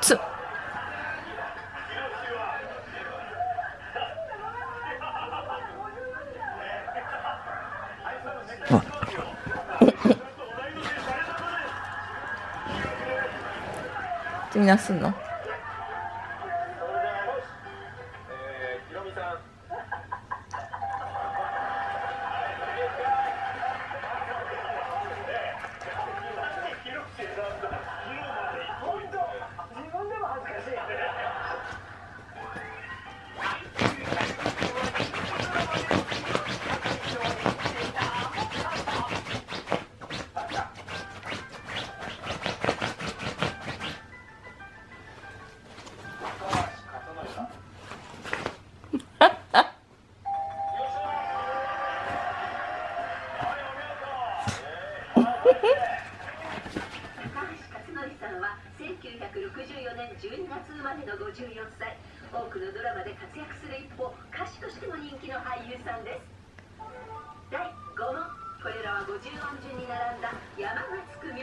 つ。みんなすんの？1964年12月生まれの54歳。多くのドラマで活躍する一方歌手としても人気の俳優さんです。第5問。これらは50音順に並んだ山がつく名